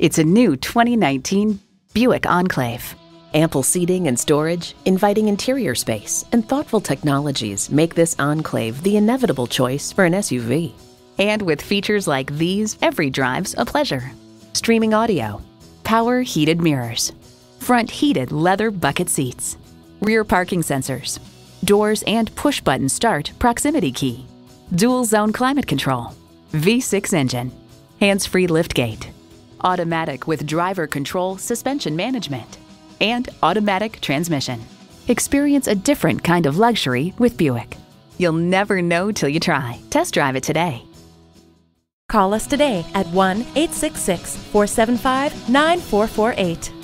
It's a new 2019 Buick Enclave. Ample seating and storage, inviting interior space, and thoughtful technologies make this Enclave the inevitable choice for an SUV. And with features like these, every drive's a pleasure. Streaming audio, power heated mirrors, front heated leather bucket seats, rear parking sensors, doors and push button start proximity key, dual zone climate control, V6 engine, hands free liftgate, automatic with driver control suspension management, and automatic transmission. Experience a different kind of luxury with Buick. You'll never know till you try. Test drive it today. Call us today at 1 866 475 9448.